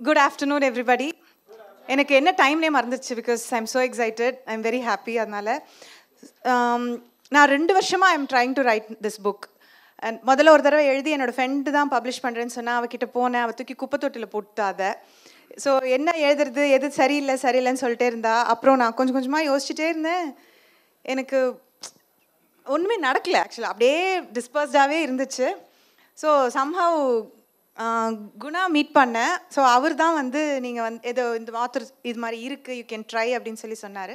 Good afternoon everybody எனக்கு என்ன டைம்லே மறந்துச்சு because I am so excited I am very happy அதனால் நான் ரெண்டு வருஷமாக I am trying to write this book and முதல்ல ஒரு தடவை எழுதி என்னோடய ஃப்ரெண்டு தான் பப்ளிஷ் பண்ணுறேன்னு சொன்னால் அவகிட்ட போனேன். அவள் தூக்கி குப்பை தொட்டியில் போட்டு அதை ஸோ என்ன எழுதுறது? எது சரியில்லை சரியில்லைன்னு சொல்லிட்டே இருந்தா. அப்புறம் நான் கொஞ்சம் கொஞ்சமாக யோசிச்சுட்டே இருந்தேன். எனக்கு ஒன்றுமே நடக்கலை ஆக்சுவலாக அப்படியே டிஸ்பர்ஸ்டாகவே இருந்துச்சு. ஸோ சம்ஹவ் குணா மீட் பண்ணேன் ஸோ அவர் தான் வந்து நீங்கள் வந்து ஏதோ இந்த ஆத்தர் இது மாதிரி இருக்குது யூ கேன் ட்ரை அப்படின்னு சொல்லி சொன்னார்.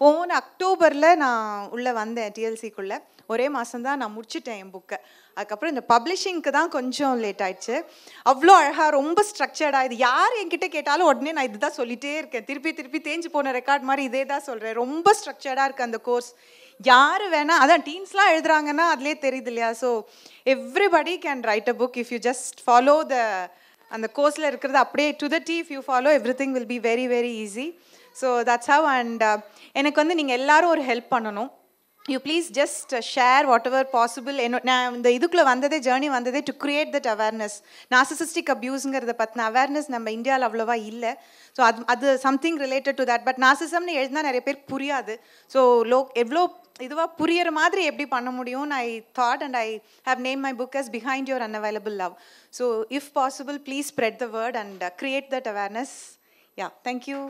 போன அக்டோபரில் நான் உள்ளே வந்தேன் டிஎல்சிக்குள்ளே ஒரே மாதம் தான் நான் முடிச்சிட்டேன் என் புக்கை அதுக்கப்புறம் இந்த பப்ளிஷிங்க்கு தான் கொஞ்சம் லேட் ஆயிடுச்சு. அவ்வளோ அழகாக ரொம்ப ஸ்ட்ரக்சர்டாக இது யார் என்கிட்ட கேட்டாலும் உடனே நான் இதுதான் சொல்லிட்டே இருக்கேன். திருப்பி திருப்பி தேஞ்சு போன ரெக்கார்ட் மாதிரி இதே தான் சொல்கிறேன் ரொம்ப ஸ்ட்ரக்சர்டாக இருக்குது அந்த கோர்ஸ் யார் வேணால் அதான் டீன்ஸ்லாம் எழுதுறாங்கன்னா அதுலேயே தெரியுது இல்லையா? So everybody can write a book if you just follow the அந்த கோர்ஸில் இருக்கிறது அப்படியே to the tee if you follow everything will be very very easy so that's how and எனக்கு வந்து நீங்கள் எல்லாரும் ஒரு ஹெல்ப் பண்ணணும். You please just share whatever possible என்ன நான் இந்த இதுக்குள்ளே வந்ததே ஜேர்னி வந்ததே to create that awareness narcissistic அப்யூஸுங்கிறத பற்றின அவேர்னஸ் நம்ம இந்தியாவில் அவ்வளோவா இல்லை. ஸோ அது அது something related to that but நாசிசம்னு எழுதினா நிறைய பேர் புரியாது. ஸோ லோ எவ்வளோ இதுவாக புரியிற மாதிரி எப்படி பண்ண முடியும் I thought and I have name my book as behind your unavailable love so if possible please spread the word and create that awareness yeah thank you